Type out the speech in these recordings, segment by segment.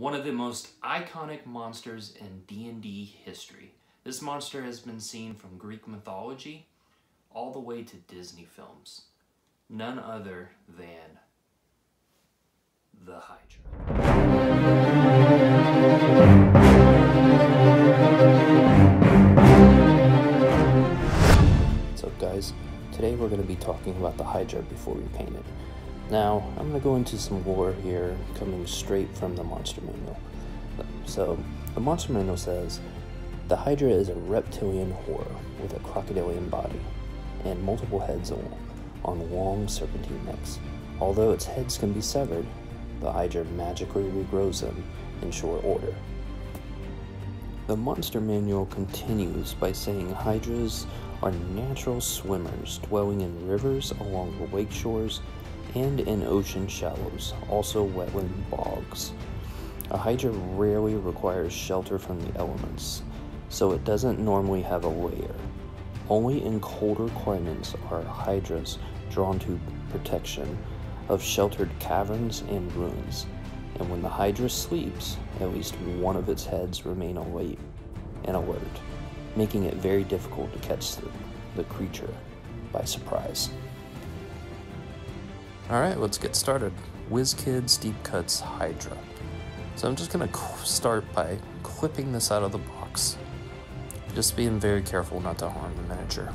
one of the most iconic monsters in D&D history. This monster has been seen from Greek mythology all the way to Disney films. None other than the Hydra. What's up guys? Today we're going to be talking about the Hydra before we paint it. Now, I'm going to go into some lore here coming straight from the Monster Manual. So, the Monster Manual says, The Hydra is a reptilian horror with a crocodilian body and multiple heads on, on long serpentine necks. Although its heads can be severed, the Hydra magically regrows them in short order. The Monster Manual continues by saying Hydras are natural swimmers dwelling in rivers along the lake shores and in ocean shallows, also wetland bogs. A hydra rarely requires shelter from the elements, so it doesn't normally have a lair. Only in colder climates are hydras drawn to protection of sheltered caverns and ruins, and when the hydra sleeps, at least one of its heads remain awake and alert, making it very difficult to catch the, the creature by surprise. Alright, let's get started. WizKids Deep Cuts Hydra. So I'm just going to start by clipping this out of the box. Just being very careful not to harm the miniature.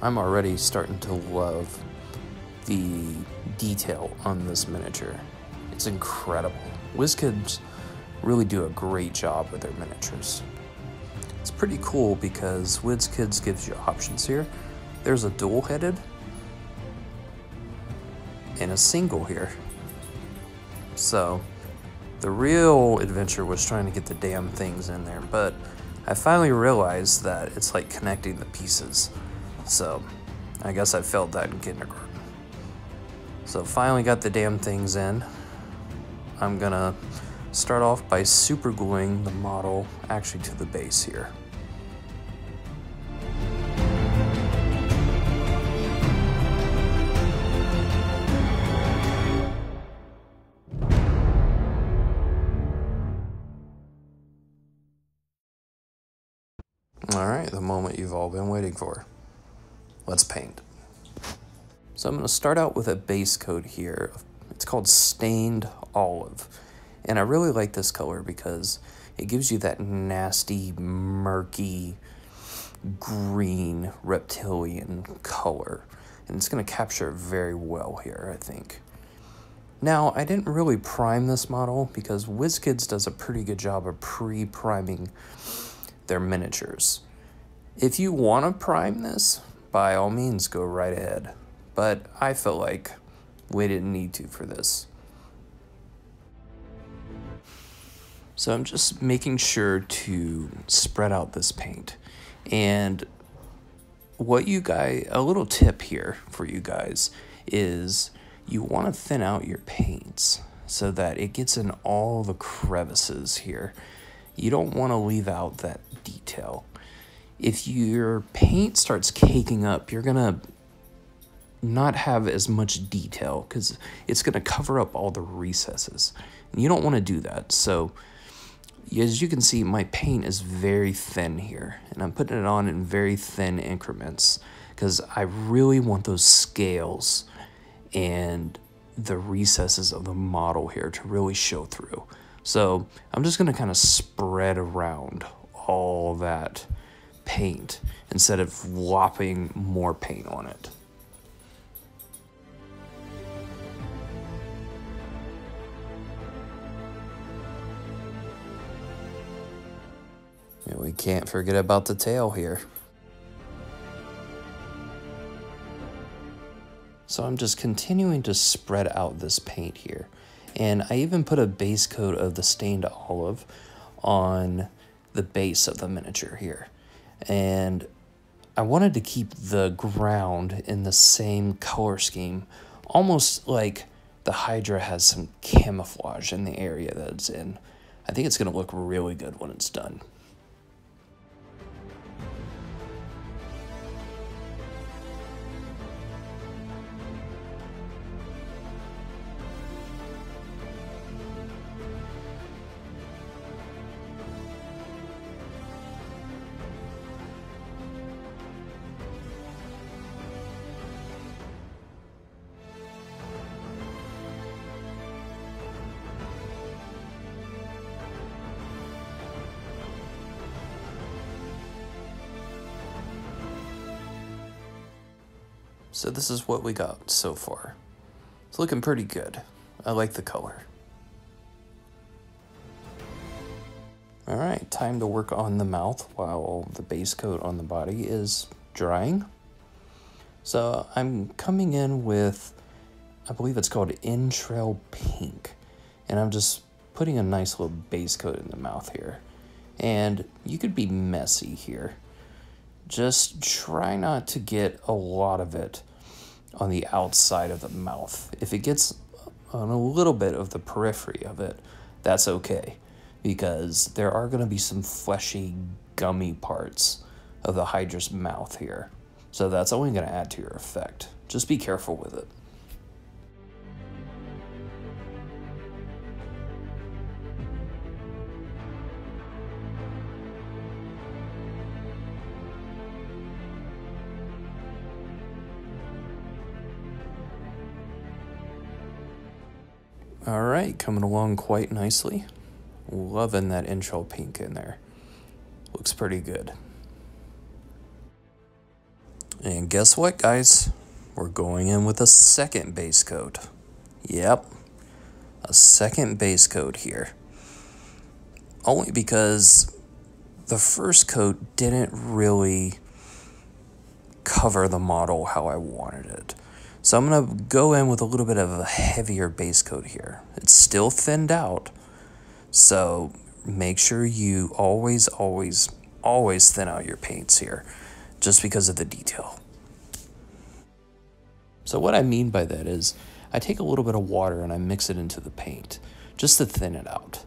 I'm already starting to love the detail on this miniature. It's incredible. WizKids really do a great job with their miniatures. It's pretty cool because WizKids gives you options here. There's a dual-headed and a single here. So the real adventure was trying to get the damn things in there, but I finally realized that it's like connecting the pieces. So I guess I felt that in kindergarten. So finally got the damn things in. I'm gonna start off by super gluing the model actually to the base here. You've all been waiting for. Let's paint. So I'm going to start out with a base coat here. It's called Stained Olive. And I really like this color because it gives you that nasty, murky, green reptilian color. And it's going to capture it very well here, I think. Now, I didn't really prime this model because WizKids does a pretty good job of pre-priming their miniatures. If you want to prime this, by all means go right ahead but I felt like we didn't need to for this. So I'm just making sure to spread out this paint. And what you guys, a little tip here for you guys is you want to thin out your paints so that it gets in all the crevices here. You don't want to leave out that detail. If your paint starts caking up, you're going to not have as much detail because it's going to cover up all the recesses. And you don't want to do that. So as you can see, my paint is very thin here. And I'm putting it on in very thin increments because I really want those scales and the recesses of the model here to really show through. So I'm just going to kind of spread around all that paint instead of whopping more paint on it. we can't forget about the tail here. So I'm just continuing to spread out this paint here. And I even put a base coat of the stained olive on the base of the miniature here. And I wanted to keep the ground in the same color scheme, almost like the Hydra has some camouflage in the area that it's in. I think it's going to look really good when it's done. So this is what we got so far. It's looking pretty good. I like the color. Alright, time to work on the mouth while the base coat on the body is drying. So I'm coming in with, I believe it's called Entrail Pink. And I'm just putting a nice little base coat in the mouth here. And you could be messy here. Just try not to get a lot of it on the outside of the mouth. If it gets on a little bit of the periphery of it, that's okay because there are going to be some fleshy, gummy parts of the Hydra's mouth here. So that's only going to add to your effect. Just be careful with it. Right, coming along quite nicely. Loving that Entrail Pink in there. Looks pretty good. And guess what, guys? We're going in with a second base coat. Yep, a second base coat here. Only because the first coat didn't really cover the model how I wanted. So I'm going to go in with a little bit of a heavier base coat here. It's still thinned out, so make sure you always, always, always thin out your paints here, just because of the detail. So what I mean by that is, I take a little bit of water and I mix it into the paint, just to thin it out.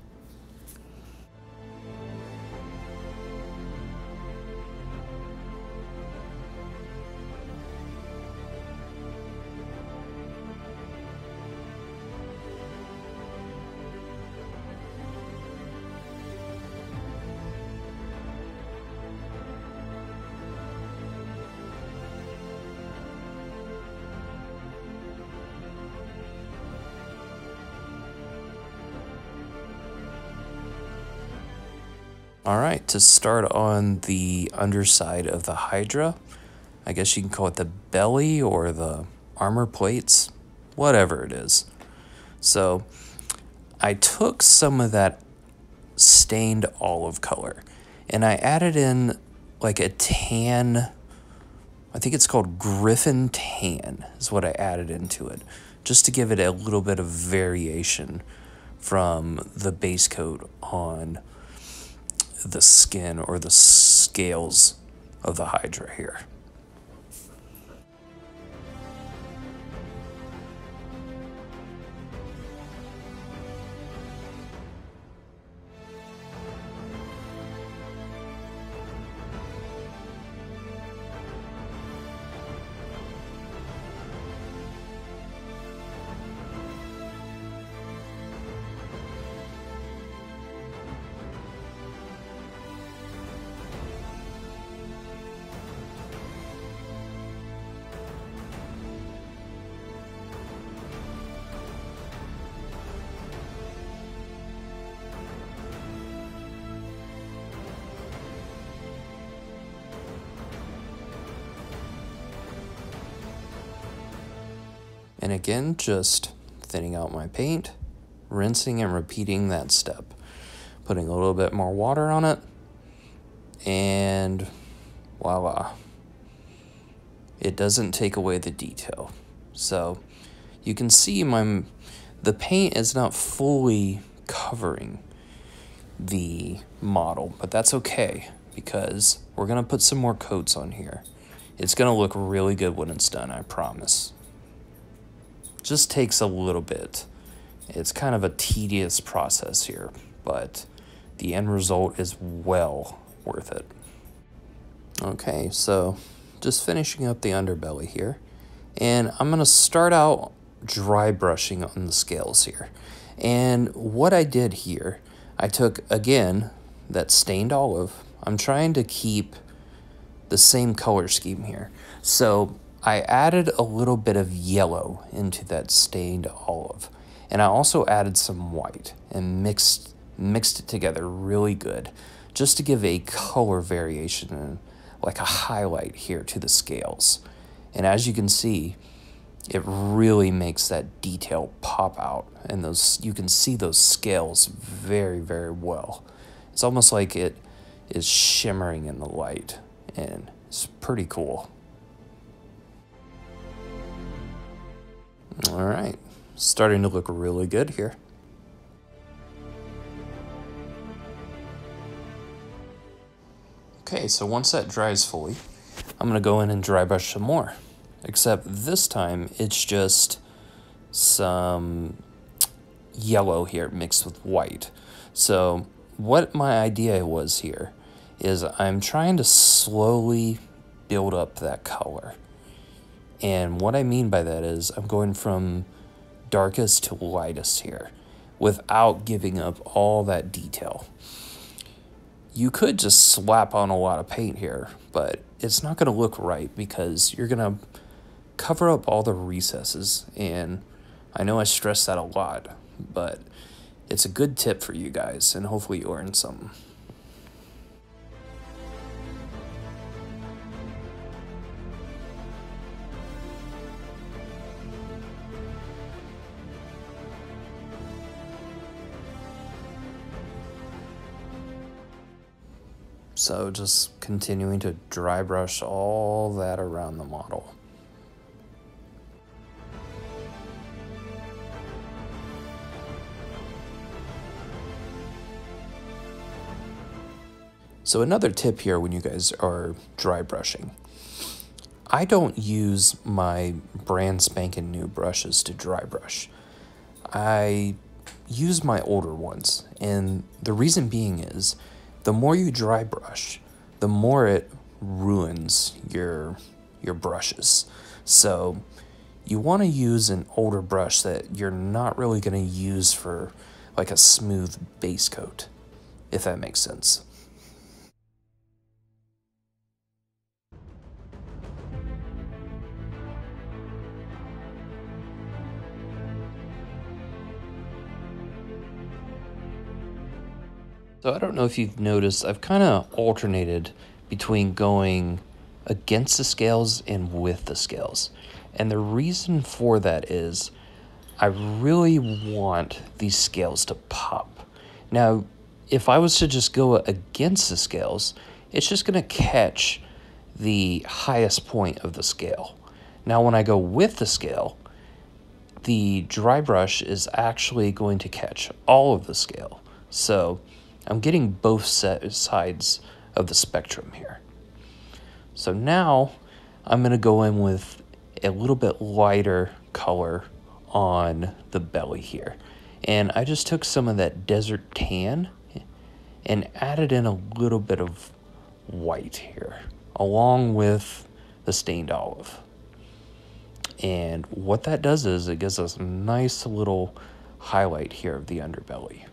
All right, to start on the underside of the Hydra, I guess you can call it the belly or the armor plates, whatever it is. So I took some of that stained olive color and I added in like a tan, I think it's called Griffin Tan, is what I added into it, just to give it a little bit of variation from the base coat on the skin or the scales of the Hydra here. And again, just thinning out my paint, rinsing and repeating that step. Putting a little bit more water on it, and voila. It doesn't take away the detail. So you can see my the paint is not fully covering the model, but that's okay because we're to put some more coats on here. It's to look really good when it's done, I promise just takes a little bit. It's kind of a tedious process here, but the end result is well worth it. Okay, so just finishing up the underbelly here. And I'm going to start out dry brushing on the scales here. And what I did here, I took, again, that stained olive. I'm trying to keep the same color scheme here. So I added a little bit of yellow into that stained olive. And I also added some white and mixed mixed it together really good just to give a color variation and like a highlight here to the scales. And as you can see, it really makes that detail pop out and those you can see those scales very very well it's almost like it is shimmering in the light and it's pretty cool all right starting to look really good here okay so once that dries fully i'm to go in and dry brush some more except this time it's just some yellow here mixed with white. So what my idea was here is I'm trying to slowly build up that color. And what I mean by that is I'm going from darkest to lightest here without giving up all that detail. You could just slap on a lot of paint here, but it's not going to look right because you're going to cover up all the recesses. And I know I stress that a lot, but it's a good tip for you guys, and hopefully you learn something. So just continuing to dry brush all that around the model. So another tip here when you guys are dry brushing, I don't use my brand spanking new brushes to dry brush. I use my older ones, and the reason being is the more you dry brush, the more it ruins your your brushes. So you want to use an older brush that you're not really going to use for like a smooth base coat, if that makes sense. So I don't know if you've noticed, I've kind of alternated between going against the scales and with the scales. And the reason for that is I really want these scales to pop. Now, if I was to just go against the scales, it's just going to catch the highest point of the scale. Now, when I go with the scale, the dry brush is actually going to catch all of the scale. So I'm getting both sides of the spectrum here. So now I'm going to go in with a little bit lighter color on the belly here. And I just took some of that desert tan and added in a little bit of white here along with the stained olive. And what that does is it gives us a nice little highlight here of the underbelly.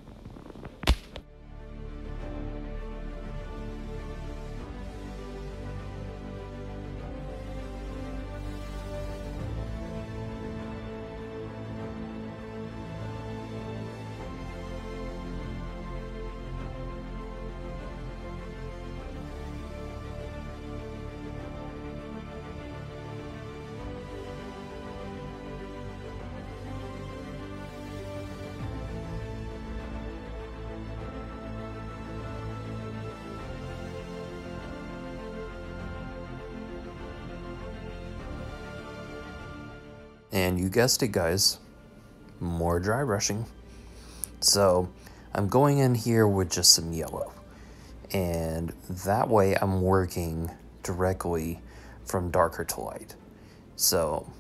And you guessed it, guys, more dry brushing. So I'm going in here with just some yellow. And that way I'm working directly from darker to light. So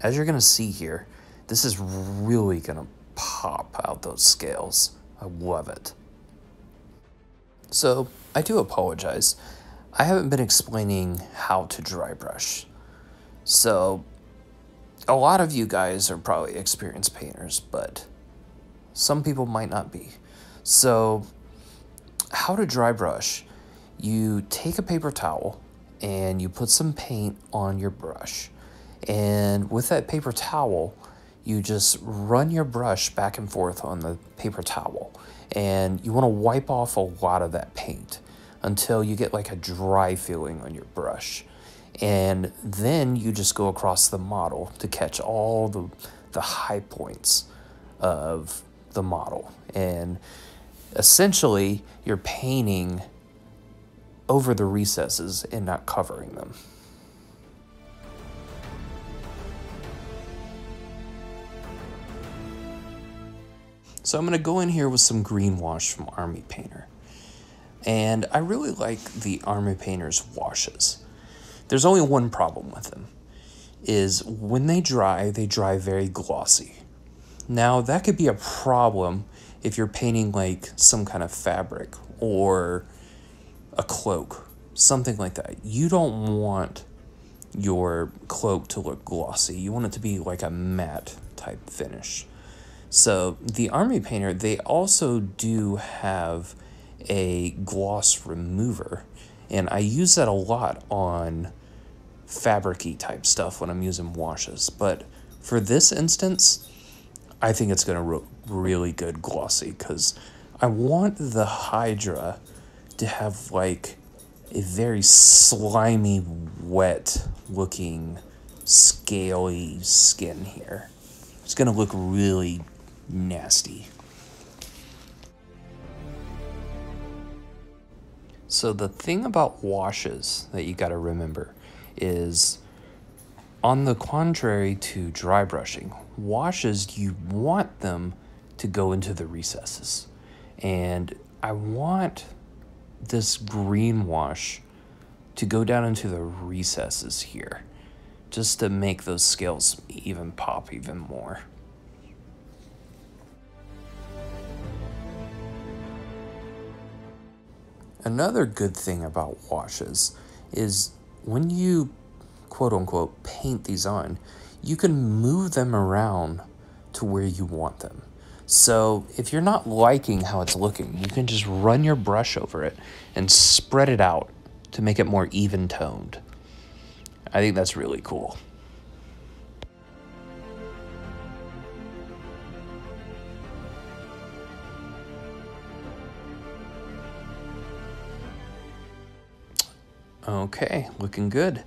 as you're going to see here, this is really going to pop out those scales. I love it. So I do apologize. I haven't been explaining how to dry brush. So a lot of you guys are probably experienced painters, but some people might not be. So, how to dry brush? You take a paper towel and you put some paint on your brush. And with that paper towel, you just run your brush back and forth on the paper towel. And you want to wipe off a lot of that paint until you get like a dry feeling on your brush. And then you just go across the model to catch all the, the high points of the model. And essentially, you're painting over the recesses and not covering them. So I'm going to go in here with some green wash from Army Painter. And I really like the Army Painter's washes. There's only one problem with them, is when they dry, they dry very glossy. Now that could be a problem if you're painting like some kind of fabric or a cloak, something like that. You don't want your cloak to look glossy. You want it to be like a matte type finish. So the Army Painter, they also do have a gloss remover. And I use that a lot on fabricy type stuff when I'm using washes. But for this instance, I think it's going to look really good glossy because I want the Hydra to have like a very slimy, wet looking, scaly skin here. It's going to look really nasty. So the thing about washes that you got to remember is on the contrary to dry brushing, washes you want them to go into the recesses. And I want this green wash to go down into the recesses here just to make those scales even pop even more. Another good thing about washes is when you quote unquote paint these on, you can move them around to where you want them. So if you're not liking how it's looking, you can just run your brush over it and spread it out to make it more even toned. I think that's really cool. Okay, looking good.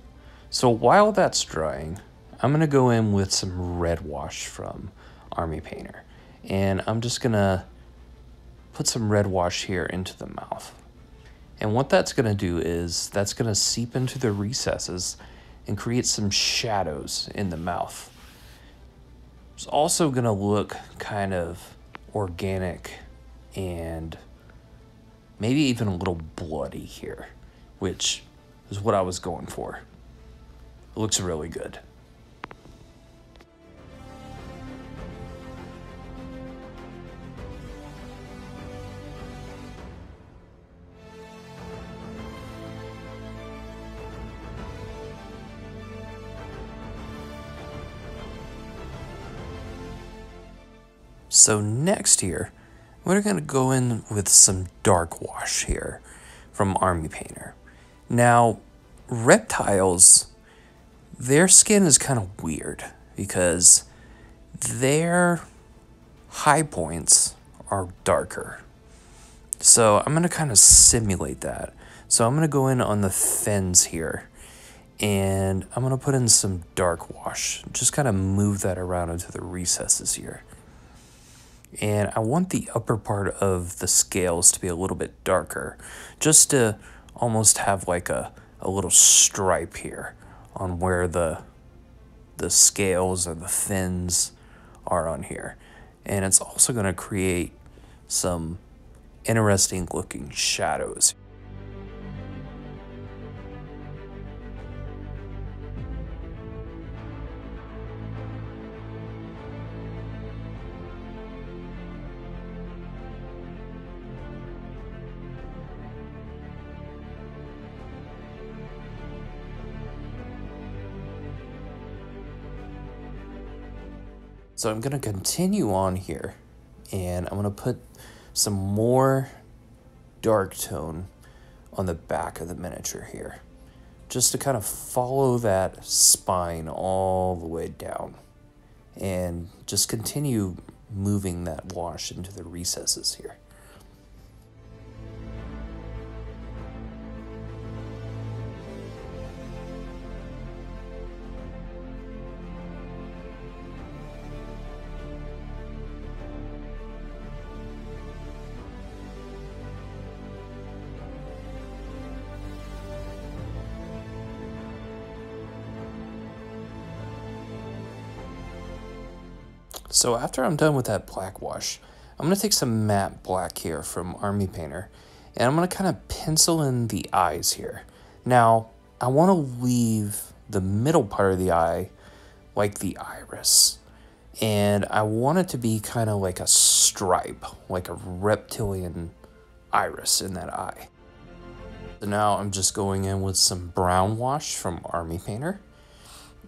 So while that's drying, I'm to go in with some red wash from Army Painter. And I'm just to put some red wash here into the mouth. And what that's to do is that's to seep into the recesses and create some shadows in the mouth. It's also to look kind of organic and maybe even a little bloody here, which is what I was going for. It looks really good. So next here, we're going to go in with some dark wash here from Army Painter. Now, reptiles, their skin is kind of weird because their high points are darker. So I'm going to kind of simulate that. So I'm going to go in on the fins here and I'm going to put in some dark wash. Just kind of move that around into the recesses here. And I want the upper part of the scales to be a little bit darker just to almost have like a, a little stripe here on where the the scales or the fins are on here. And it's also going to create some interesting looking shadows. So I'm going to continue on here and I'm going to put some more dark tone on the back of the miniature here just to kind of follow that spine all the way down and just continue moving that wash into the recesses here. So after I'm done with that black wash, I'm going to take some matte black here from Army Painter and I'm going to kind of pencil in the eyes here. Now, I want to leave the middle part of the eye like the iris. And I want it to be kind of like a stripe, like a reptilian iris in that eye. So now I'm just going in with some brown wash from Army Painter.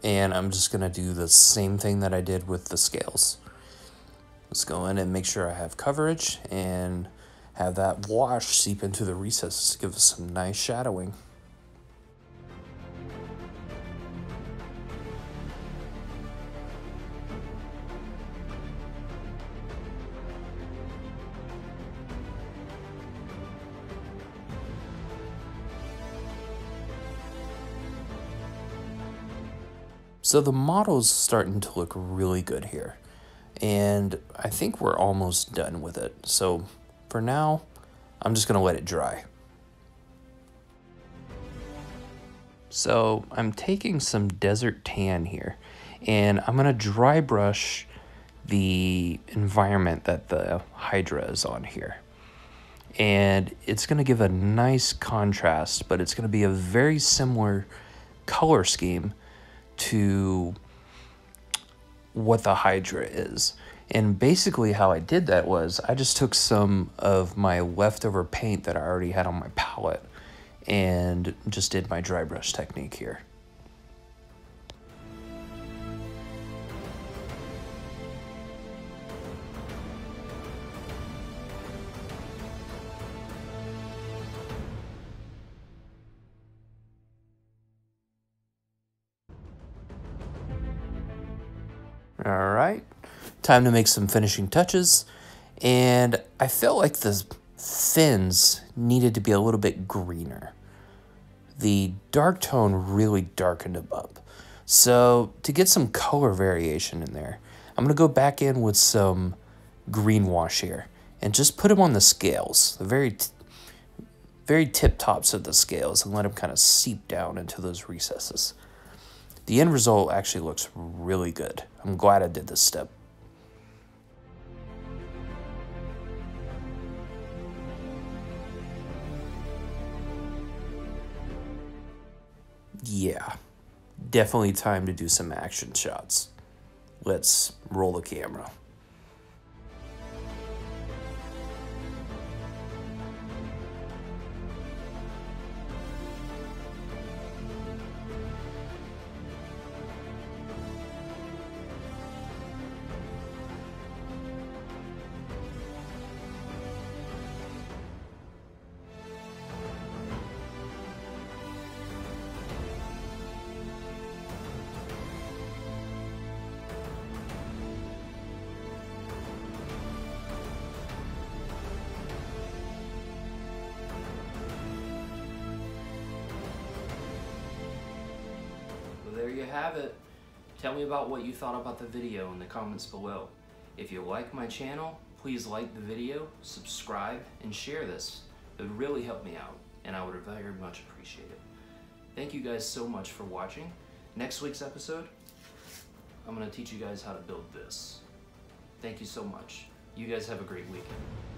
And I'm just going to do the same thing that I did with the scales. Let's go in and make sure I have coverage and have that wash seep into the recesses to give us some nice shadowing. So the model's starting to look really good here. And I think we're almost done with it. So for now, I'm just gonna let it dry. So I'm taking some desert tan here and I'm gonna dry brush the environment that the Hydra is on here. And it's gonna give a nice contrast, but it's gonna be a very similar color scheme to what the Hydra is. And basically how I did that was I just took some of my leftover paint that I already had on my palette and just did my dry brush technique here. Time to make some finishing touches. And I felt like the fins needed to be a little bit greener. The dark tone really darkened them up. So to get some color variation in there, I'm going to go back in with some green wash here and just put them on the scales, the very, very tip tops of the scales and let them kind of seep down into those recesses. The end result actually looks really good. I'm glad I did this step. Yeah, definitely time to do some action shots. Let's roll the camera. Have it. Tell me about what you thought about the video in the comments below. If you like my channel, please like the video, subscribe, and share this. It would really help me out, and I would very much appreciate it. Thank you guys so much for watching. Next week's episode, I'm going to teach you guys how to build this. Thank you so much. You guys have a great weekend.